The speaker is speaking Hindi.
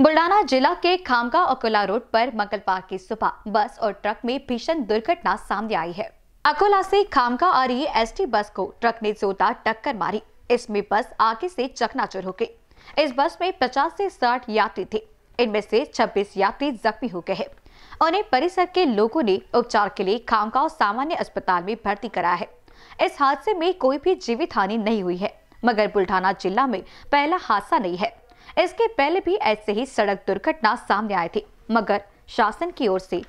बुल्डाना जिला के खामगा अकोला रोड पर मंगलवार की सुबह बस और ट्रक में भीषण दुर्घटना सामने आई है। अकोला से खामगा आ रही एसटी बस को ट्रक ने जोरदार टक्कर मारी। इसमें बस आगे से चकनाचूर हो गई। इस बस में 50 से 60 यात्री थे। इनमें से 26 यात्री जख्मी हो गए हैं। उन्हें परिसर के लोगों ने उपचार के लिए खामगांव सामान्य अस्पताल में भर्ती कराया है। इस हादसे में कोई भी जीवित हानि नहीं हुई है, मगर बुल्ढाना जिला में पहला हादसा नहीं है। इसके पहले भी ऐसे ही सड़क दुर्घटना सामने आई थी, मगर शासन की ओर से